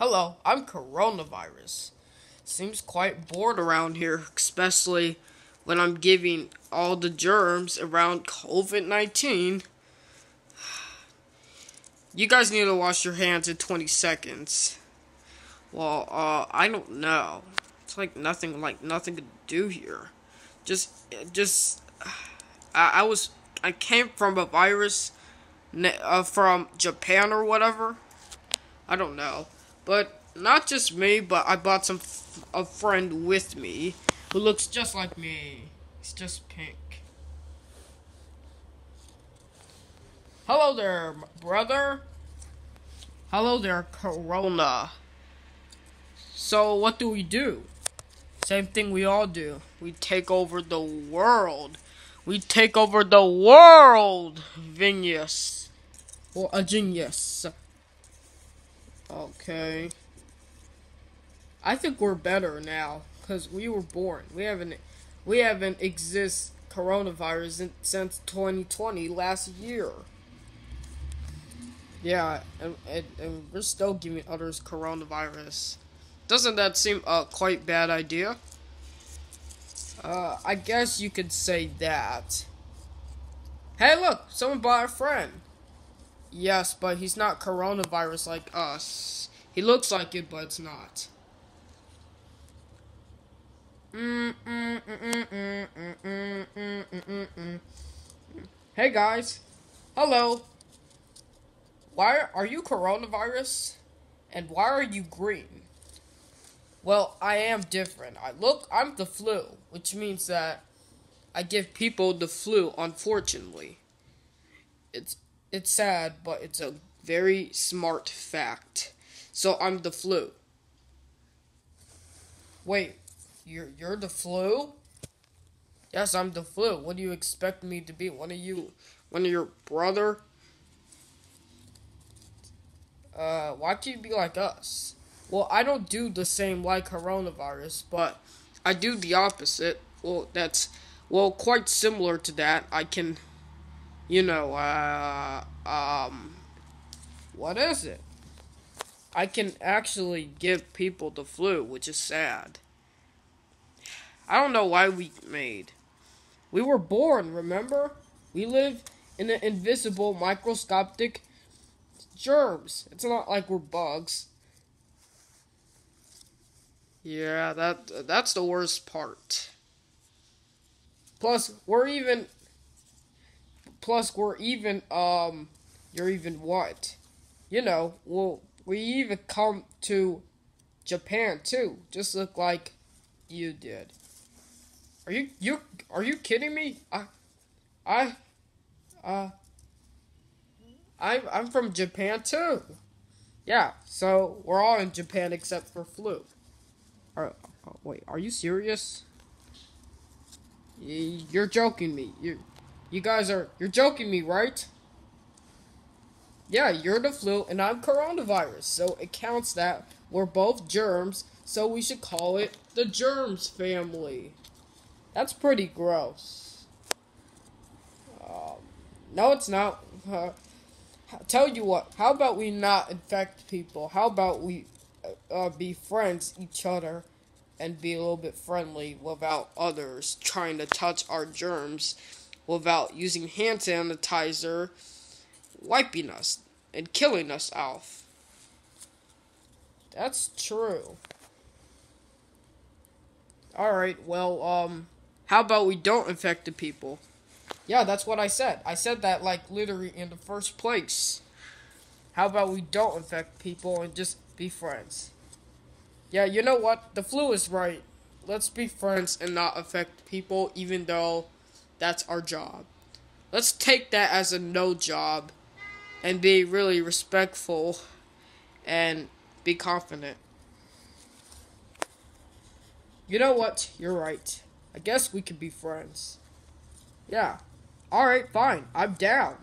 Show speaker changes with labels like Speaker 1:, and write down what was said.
Speaker 1: Hello, I'm coronavirus. Seems quite bored around here, especially when I'm giving all the germs around COVID 19. You guys need to wash your hands in 20 seconds. Well, uh, I don't know. It's like nothing, like nothing to do here. Just, just, I, I was, I came from a virus, uh, from Japan or whatever. I don't know. But not just me, but I brought some a friend with me who looks just like me. He's just pink. Hello there, brother. Hello there, Corona. So, what do we do? Same thing we all do. We take over the world. We take over the world, Venus. Or a genius. Okay. I think we're better now because we were born. We haven't we haven't exist coronavirus in, since 2020 last year. Yeah, and, and, and, we're still giving others coronavirus. Doesn't that seem a quite bad idea? Uh, I guess you could say that. Hey, look, someone bought a friend. Yes, but he's not coronavirus like us. He looks like it, but it's not. Hey guys. Hello. Why are you coronavirus? And why are you green? Well, I am different. I look I'm the flu, which means that I give people the flu unfortunately. It's it's sad, but it's a very smart fact. So I'm the flu. Wait, you're you're the flu? Yes, I'm the flu. What do you expect me to be? One of you, one of your brother? Uh, why can't you be like us? Well, I don't do the same like coronavirus, but I do the opposite. Well, that's well quite similar to that. I can you know, uh, um, what is it? I can actually give people the flu, which is sad. I don't know why we made. We were born, remember? We live in the invisible, microscopic germs. It's not like we're bugs. Yeah, that that's the worst part. Plus, we're even Plus, we're even, um, you're even what? You know, well, we even come to Japan too. Just look like you did. Are you, you, are you kidding me? I, I, uh, I'm, I'm from Japan too. Yeah, so we're all in Japan except for flu. Are, oh, wait, are you serious? You're joking me. You you guys are, you're joking me, right? Yeah, you're the flu and I'm coronavirus, so it counts that we're both germs, so we should call it the germs family. That's pretty gross. Um, no, it's not. Uh, tell you what, how about we not infect people? How about we uh, uh, be friends each other and be a little bit friendly without others trying to touch our germs without using hand sanitizer, wiping us, and killing us off. That's true. Alright, well, um, how about we don't infect the people? Yeah, that's what I said. I said that, like, literally in the first place. How about we don't infect people and just be friends? Yeah, you know what? The flu is right. Let's be friends and not affect people, even though that's our job. Let's take that as a no job and be really respectful and be confident. You know what? You're right. I guess we could be friends. Yeah. Alright, fine. I'm down.